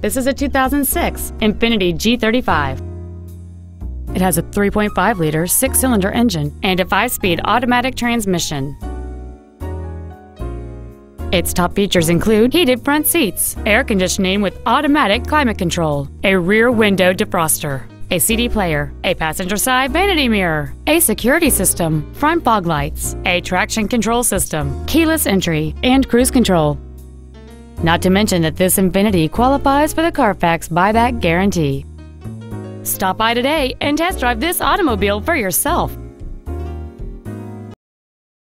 This is a 2006 Infiniti G35. It has a 3.5-liter six-cylinder engine and a five-speed automatic transmission. Its top features include heated front seats, air conditioning with automatic climate control, a rear window defroster, a CD player, a passenger side vanity mirror, a security system, front fog lights, a traction control system, keyless entry, and cruise control. Not to mention that this Infiniti qualifies for the Carfax buyback guarantee. Stop by today and test drive this automobile for yourself.